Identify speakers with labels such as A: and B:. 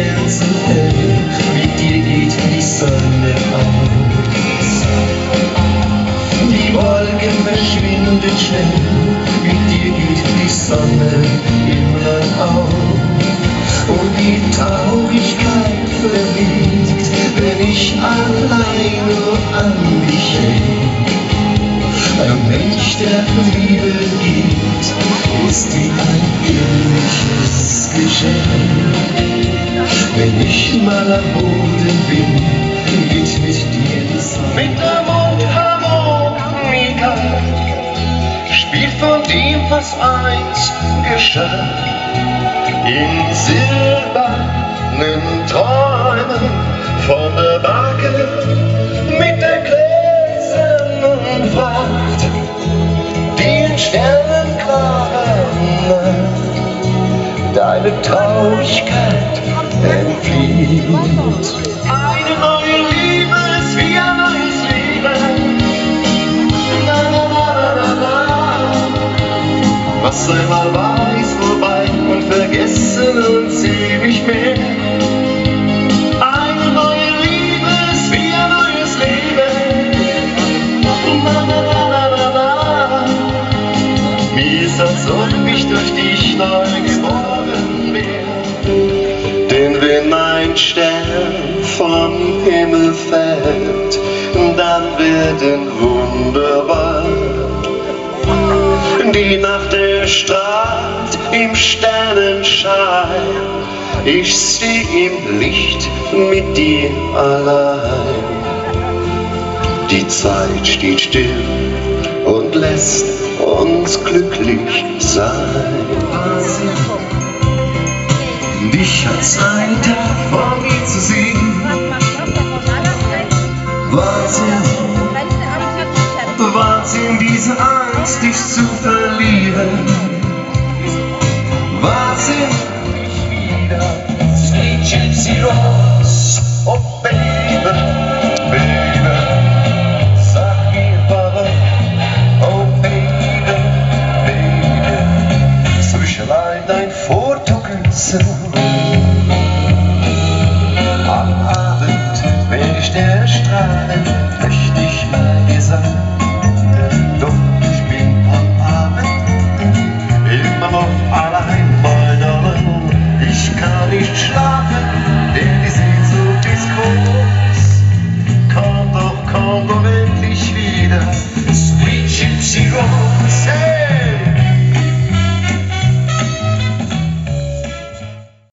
A: Herzen hell, wie dir geht die Sonne auf. Die Wolken verschwinden schnell, mit dir geht die Sonne immer auf. Und die Traurigkeit verliegt, wenn ich allein nur an dich denk. Ein Mensch, der Liebe gibt, ist wie ein ehrliches Geschenk. Wenn ich mal am Boden bin, geht mit dir die Sonne. Mit der Mundharmonika spielt von dem, was einst geschah. In silbernen Träumen von der Backe mit der gläsernen Pracht, Deine Traurigkeit entflieht. Eine neue Liebe ist wie ein neues Leben. Na, na, na, na, na. Was einmal war, ist vorbei und vergessen uns ewig mehr. Eine neue Liebe ist wie ein neues Leben. Na, na, na, na, na, na. Mir ist, als ob ich durch dich neu vom Himmel fällt, dann werden wunderbar die Nacht erstrahlt im Sternenschein. Ich seh im Licht mit dir allein. Die Zeit steht still und lässt uns glücklich sein. Dich hat's einen Tag vor mir zu sehen. diese Angst, dich zu verlieren. Was sind ich wieder? Ski Gypsy Rose, oh Baby, Baby, sag mir warum, oh Baby, Baby, zwischen all dein Fotoglitzer. Am Abend, werde ich der Strahlen, möchte ich mal dir sagen,